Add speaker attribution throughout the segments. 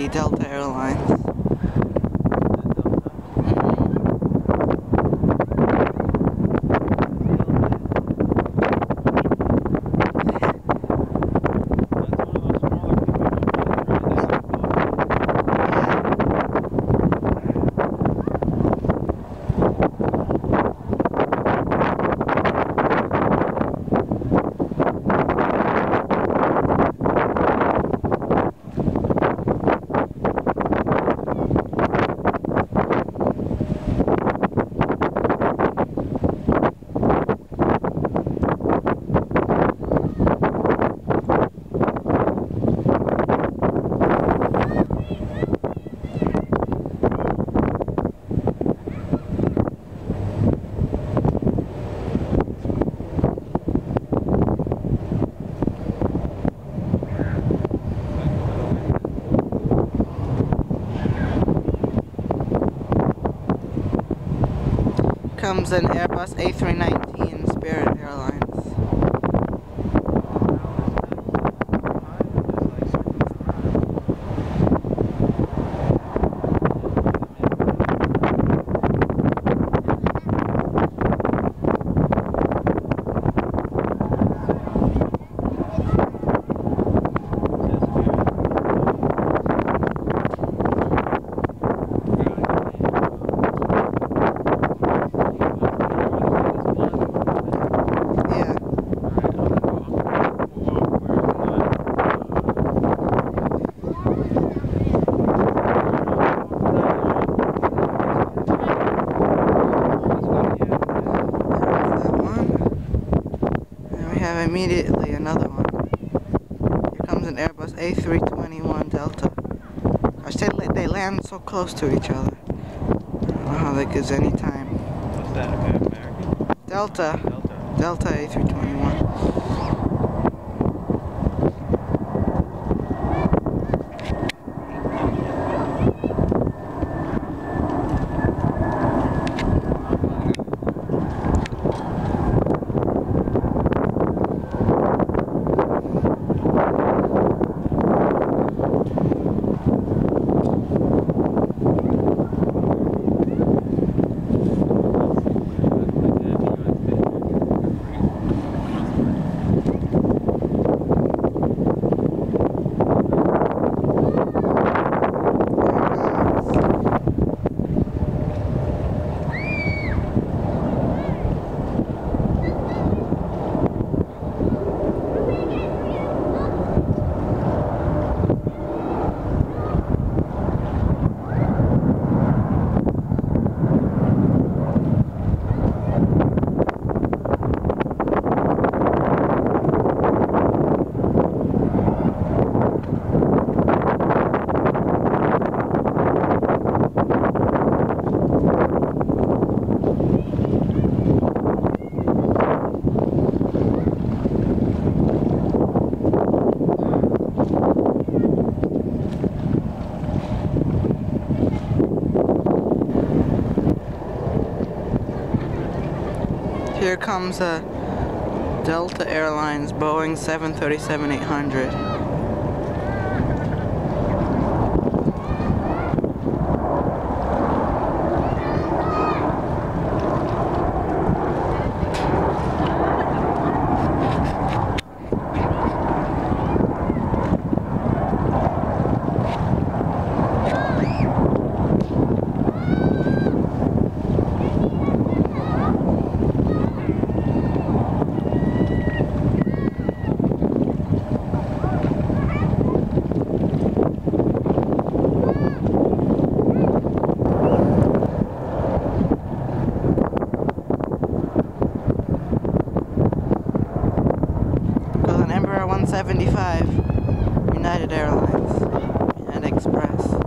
Speaker 1: 170 Delta Airlines. Comes an Airbus A319 Spirit Airlines. Yeah. There's that one. And we have immediately another one. Here comes an Airbus A321 Delta. I said they land so close to each other. I don't know how that gives any time.
Speaker 2: What's that? Okay, American?
Speaker 1: Delta.
Speaker 2: Delta.
Speaker 1: Delta A321. Here comes a Delta Airlines Boeing 737-800. 75 United Airlines and Express.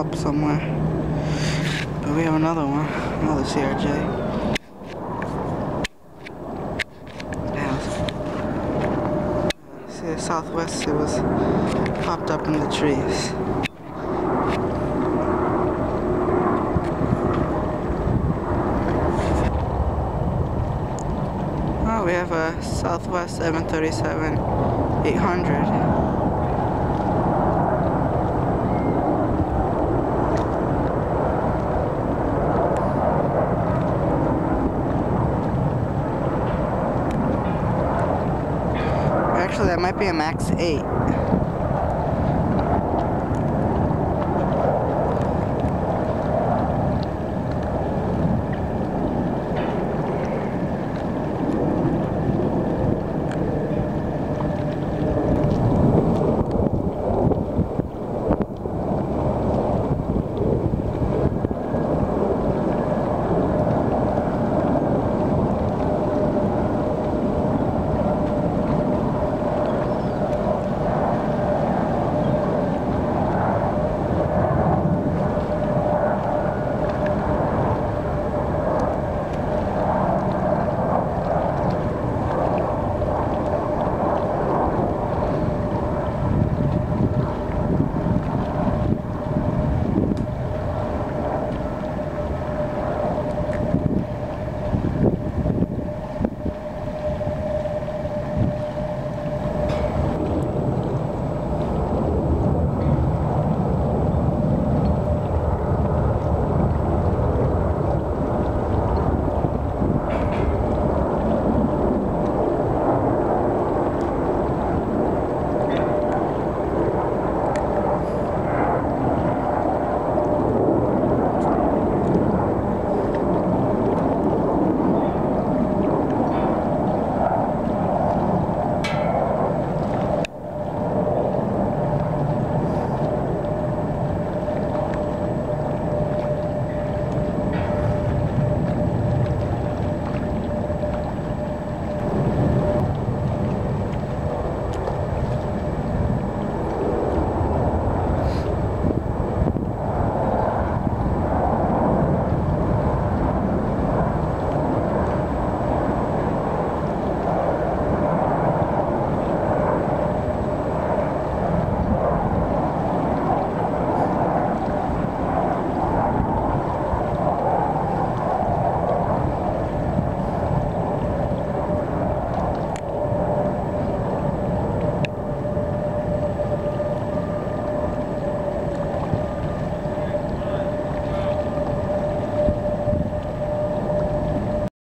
Speaker 1: Up somewhere. But we have another one, another CRJ. See the southwest, it was popped up in the trees. Oh, we have a Southwest 737 800. Actually, that might be a Max 8.